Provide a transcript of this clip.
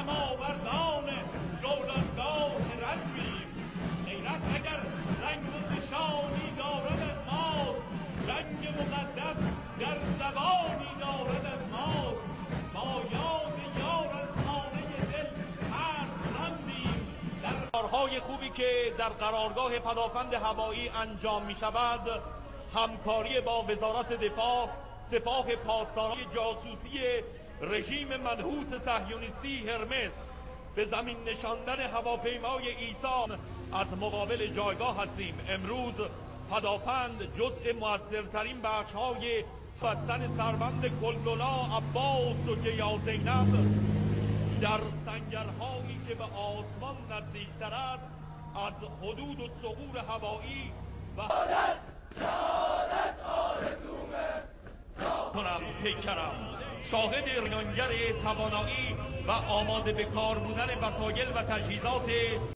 هماوردان جولانگاه رزمیم. غیرت اگر رنگ و نشانی دارد از ماست جنگ مقدس در زبانی دارد از ماست. با یاد یار از خانه دل ترس راندیم در کارهای خوبی که در قرارگاه پدافند هوایی انجام می شود همکاری با وزارت دفاع سپاه پاسداران جاسوسی رژیم منحوس صهیونیستی هرمس به زمین نشاندن هواپیمای ایسان از مقابل جایگاه هستیم. امروز پدافند جزء موثرترین بخش های بستن سربند کلدولا عباس و گیا زینب در سنگرهایی که به آسمان نزدیکتر است از حدود و ثغور هوایی و کنم پیکرم. شاهد ریانگر توانایی و آماده به کار بودن وسایل و تجهیزات